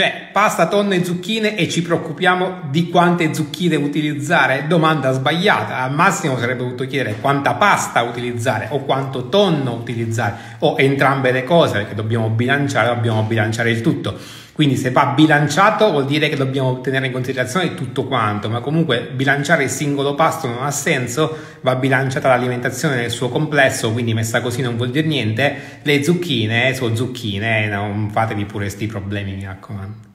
Cioè, pasta, tonno e zucchine e ci preoccupiamo di quante zucchine utilizzare? Domanda sbagliata. Al massimo sarebbe dovuto chiedere quanta pasta utilizzare o quanto tonno utilizzare o entrambe le cose perché dobbiamo bilanciare, dobbiamo bilanciare il tutto. Quindi se va bilanciato vuol dire che dobbiamo tenere in considerazione tutto quanto, ma comunque bilanciare il singolo pasto non ha senso, va bilanciata l'alimentazione nel suo complesso, quindi messa così non vuol dire niente. Le zucchine sono zucchine, non fatevi pure questi problemi, mi raccomando.